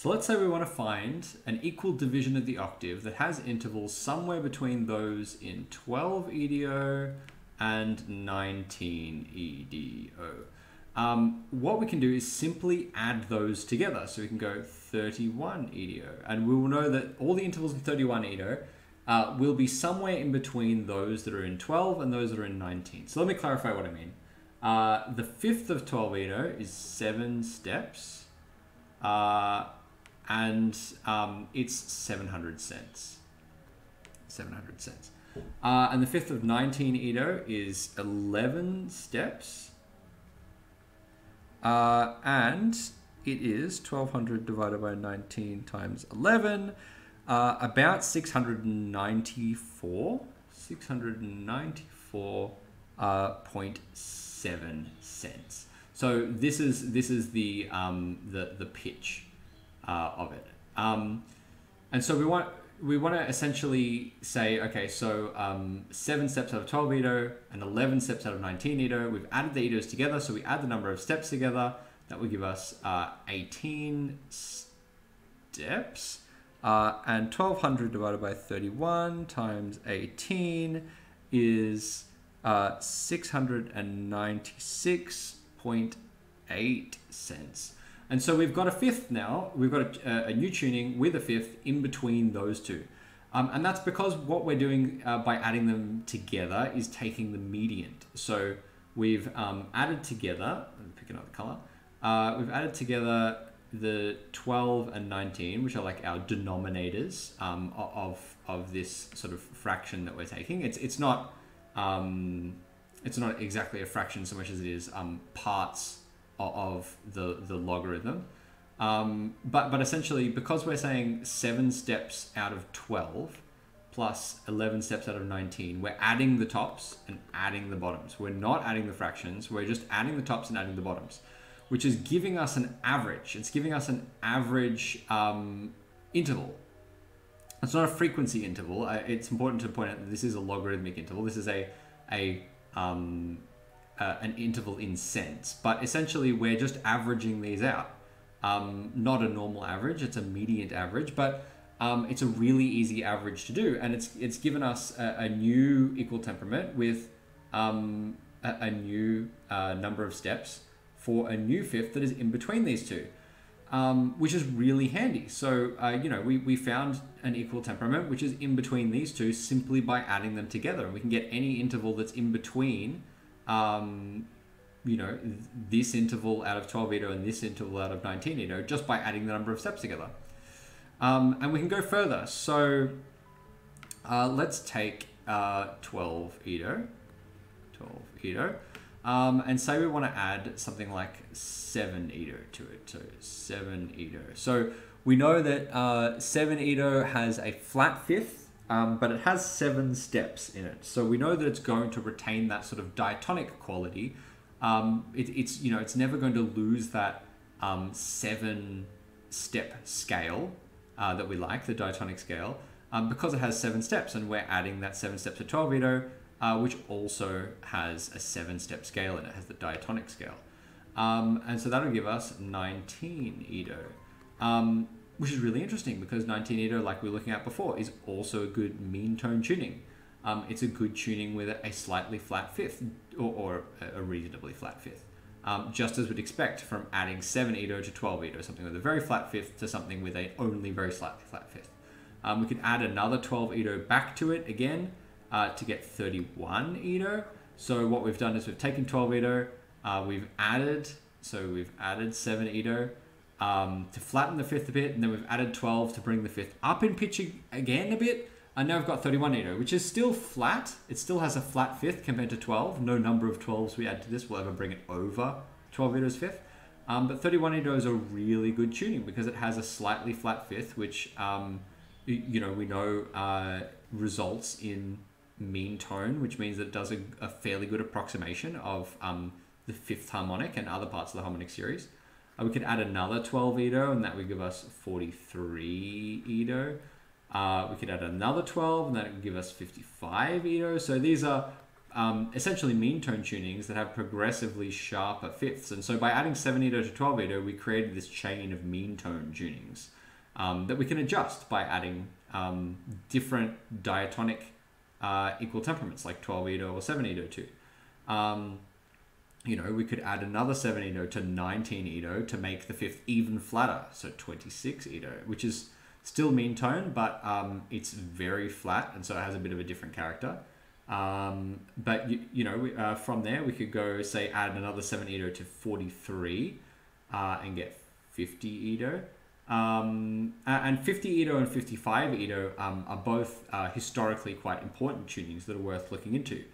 So let's say we want to find an equal division of the octave that has intervals somewhere between those in 12 EDO and 19 EDO. Um, what we can do is simply add those together. So we can go 31 EDO, and we will know that all the intervals in 31 EDO uh, will be somewhere in between those that are in 12 and those that are in 19. So let me clarify what I mean. Uh, the fifth of 12 EDO is seven steps, uh, and um, it's 700 cents. 700 cents. Uh, and the fifth of 19 Edo is 11 steps. Uh, and it is 1200 divided by 19 times 11, uh, about 694, 694.7 uh, cents. So this is this is the um, the the pitch uh, of it. Um, and so we want we want to essentially say, okay, so um, seven steps out of 12 Edo and 11 steps out of 19 Edo. We've added the Edos together, so we add the number of steps together. That will give us uh, 18 steps. Uh, and 1200 divided by 31 times 18 is uh, 696.8 cents. And so we've got a fifth now. We've got a, a new tuning with a fifth in between those two. Um, and that's because what we're doing uh, by adding them together is taking the median. So we've um, added together, pick another color, uh, we've added together the 12 and 19, which are like our denominators um, of, of this sort of fraction that we're taking. It's, it's not um, it's not exactly a fraction so much as it is um, parts of the, the logarithm. Um, but, but essentially, because we're saying seven steps out of 12 plus 11 steps out of 19, we're adding the tops and adding the bottoms. We're not adding the fractions, we're just adding the tops and adding the bottoms, which is giving us an average. It's giving us an average um, interval. It's not a frequency interval. Uh, it's important to point out that this is a logarithmic interval. This is a, a um, uh, an interval in cents, but essentially we're just averaging these out. Um, not a normal average, it's a median average, but um, it's a really easy average to do, and it's it's given us a, a new equal temperament with um, a, a, new uh, number of steps for a new fifth that is in between these two, um, which is really handy. So uh, you know we, we found an equal temperament which is in between these two simply by adding them together, and we can get any interval that's in between um, you know, this interval out of 12 Edo and this interval out of 19 Edo just by adding the number of steps together. Um, and we can go further. So uh, let's take uh, 12 Edo, 12 Edo, um, and say we want to add something like 7 Edo to it. So 7 Edo. So we know that uh, 7 Edo has a flat fifth um, but it has seven steps in it. So we know that it's going to retain that sort of diatonic quality. Um, it, it's you know it's never going to lose that um, seven step scale uh, that we like, the diatonic scale, um, because it has seven steps, and we're adding that seven steps to 12 Edo, uh, which also has a seven step scale and it has the diatonic scale. Um, and so that'll give us 19 Edo. Which is really interesting because 19 Edo, like we were looking at before, is also a good mean tone tuning. Um, it's a good tuning with a slightly flat fifth or, or a reasonably flat fifth. Um, just as we'd expect from adding 7 Edo to 12 Edo, something with a very flat fifth to something with a only very slightly flat fifth. Um, we could add another 12 Edo back to it again uh, to get 31 Edo. So what we've done is we've taken 12 Edo, uh, we've added, so we've added 7 Edo, um, to flatten the fifth a bit, and then we've added 12 to bring the fifth up in pitch again a bit. And now I've got 31 Edo, which is still flat. It still has a flat fifth compared to 12. No number of 12s we add to this will ever bring it over 12 Edo's fifth. Um, but 31 Edo is a really good tuning because it has a slightly flat fifth, which, um, you, know, we know uh, results in mean tone, which means that it does a, a fairly good approximation of um, the fifth harmonic and other parts of the harmonic series. And we could add another 12 Edo, and that would give us 43 Edo. Uh, we could add another 12, and that would give us 55 Edo. So these are um, essentially mean tone tunings that have progressively sharper fifths. And so by adding 7 Edo to 12 Edo, we created this chain of mean tone tunings um, that we can adjust by adding um, different diatonic uh, equal temperaments like 12 Edo or 7 Edo too. Um, you know, we could add another 7 Edo to 19 Edo to make the fifth even flatter, so 26 Edo, which is still mean tone, but um, it's very flat, and so it has a bit of a different character. Um, but you, you know, uh, from there we could go say add another 7 Edo to 43 uh, and get 50 Edo. Um, and 50 Edo and 55 Edo um, are both uh, historically quite important tunings that are worth looking into.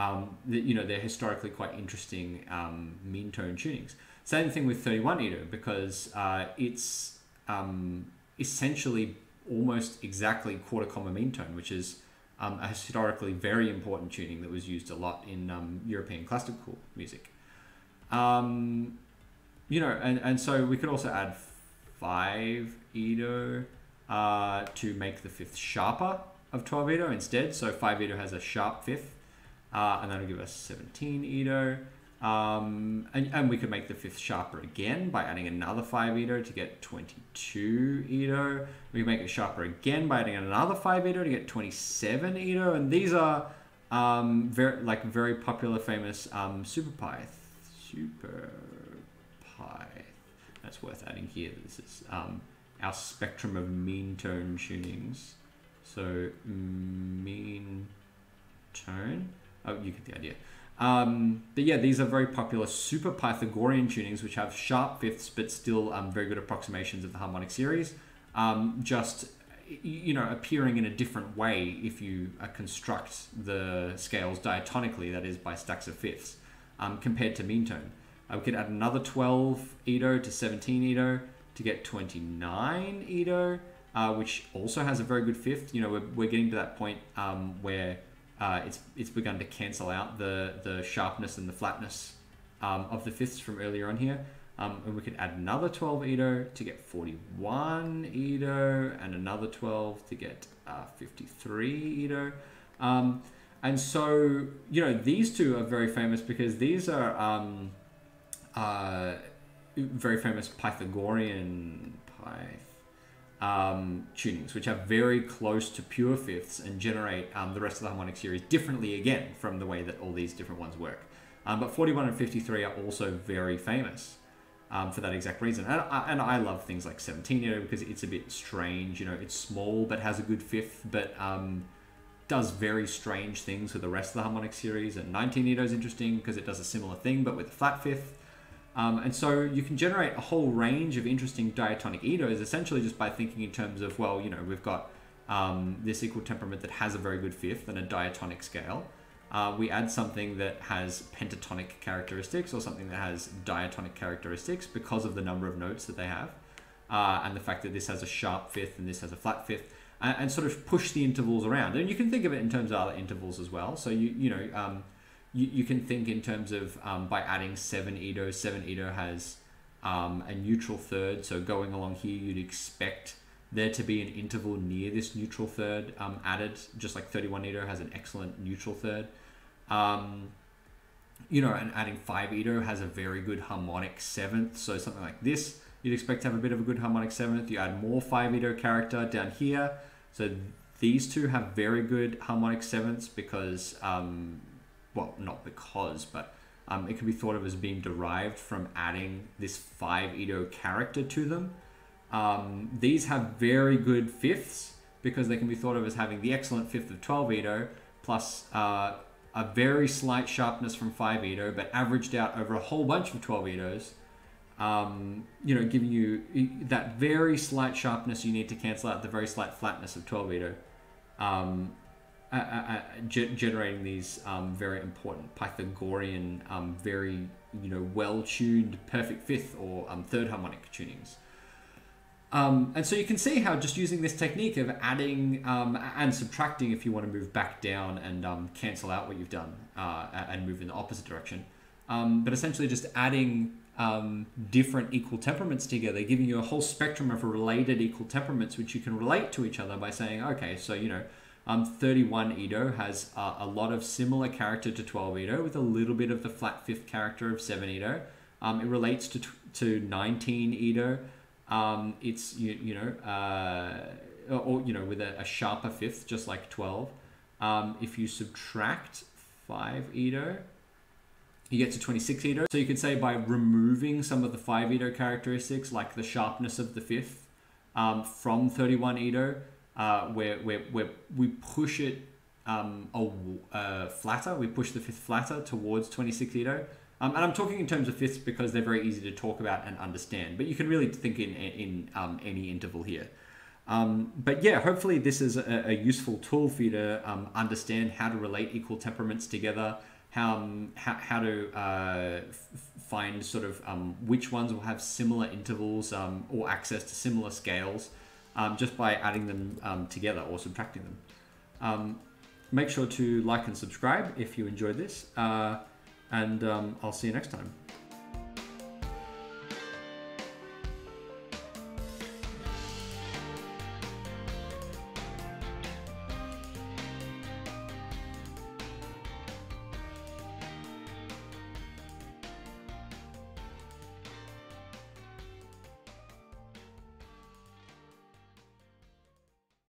Um, the, you know, they're historically quite interesting um, mean tone tunings. Same thing with 31 Edo because uh, it's um, essentially almost exactly quarter comma mean tone, which is um, a historically very important tuning that was used a lot in um, European classical music. Um, you know, and, and so we could also add five Edo uh, to make the fifth sharper of 12 Edo instead. So 5 Edo has a sharp fifth, uh, and that'll give us 17 Edo. Um, and, and we could make the fifth sharper again by adding another 5 Edo to get 22 Edo. We can make it sharper again by adding another 5 Edo to get 27 Edo. And these are um, very like very popular, famous um, super pyth. Super pyth. That's worth adding here. This is um, our spectrum of mean tone tunings. So mean tone. Oh, you get the idea. Um, but yeah, these are very popular super Pythagorean tunings, which have sharp fifths, but still um, very good approximations of the harmonic series. Um, just you know, appearing in a different way if you uh, construct the scales diatonically, that is by stacks of fifths, um, compared to mean tone. Uh, we could add another 12 Edo to 17 Edo to get 29 Edo, uh, which also has a very good fifth. You know, we're, we're getting to that point um, where uh, it's it's begun to cancel out the the sharpness and the flatness um, of the fifths from earlier on here. Um, and we could add another 12 Edo to get 41 Edo and another 12 to get uh, 53 Edo. Um, and so, you know, these two are very famous because these are um, uh, very famous Pythagorean Pyth um, tunings, which are very close to pure fifths and generate um, the rest of the harmonic series differently again from the way that all these different ones work. Um, but 41 and 53 are also very famous um, for that exact reason. And I, and I love things like 17 Edo because it's a bit strange. You know, it's small but has a good fifth, but um, does very strange things with the rest of the harmonic series. And 19 Edo is interesting because it does a similar thing but with a flat fifth. Um, and so you can generate a whole range of interesting diatonic Edos essentially just by thinking in terms of, well, you know, we've got um, this equal temperament that has a very good fifth and a diatonic scale. Uh, we add something that has pentatonic characteristics or something that has diatonic characteristics because of the number of notes that they have. Uh, and the fact that this has a sharp fifth and this has a flat fifth, and, and, sort of push the intervals around. And you can think of it in terms of other intervals as well. So you you know um, you, you can think in terms of um, by adding seven Edo, seven Edo has um, a neutral third. So going along here, you'd expect there to be an interval near this neutral third um, added, just like 31 Edo has an excellent neutral third. Um, you know, and adding 5 Edo has a very good harmonic seventh. So something like this, you'd expect to have a bit of a good harmonic seventh. You add more 5 Edo character down here. So these two have very good harmonic sevenths because um, well, not because, but um, it can be thought of as being derived from adding this 5 Edo character to them. Um, these have very good fifths because they can be thought of as having the excellent fifth of 12 Edo plus uh, a very slight sharpness from 5 Edo, but averaged out over a whole bunch of 12 Edos. Um, you know, giving you that very slight sharpness you need to cancel out the very slight flatness of 12 Edo. Um, uh, uh, uh ge- generating these um, very important Pythagorean, um, very you know well-tuned perfect fifth or um, third harmonic tunings. Um, and so you can see how just using this technique of adding um, and subtracting, if you want to move back down and um, cancel out what you've done uh, and move in the opposite direction, but essentially just adding different equal temperaments together, giving you a whole spectrum of related equal temperaments which you can relate to each other by saying, okay, so you know Um, 31 Edo has uh, a lot of similar character to 12 Edo with a little bit of the flat fifth character of 7 Edo. Um, it relates to, to 19 Edo. Um, it's, you, you know, uh, or, you know, with a, a, sharper fifth, just like 12. Um, if you subtract 5 Edo, you get to 26 Edo. So you could say by removing some of the 5 Edo characteristics, like the sharpness of the fifth, um, from 31 Edo, uh, where, where, where we push it um, a, uh, flatter, we push the fifth flatter towards 26 Edo. Um, and I'm talking in terms of fifths because they're very easy to talk about and understand, but you can really think in, in um, any interval here. Um, but yeah, hopefully this is a, a useful tool for you to um, understand how to relate equal temperaments together, how, um, how, how to uh, find sort of um, which ones will have similar intervals um, or access to similar scales um, just by adding them um, together or subtracting them. Um, make sure to like and subscribe if you enjoyed this, uh, and um, I'll see you next time.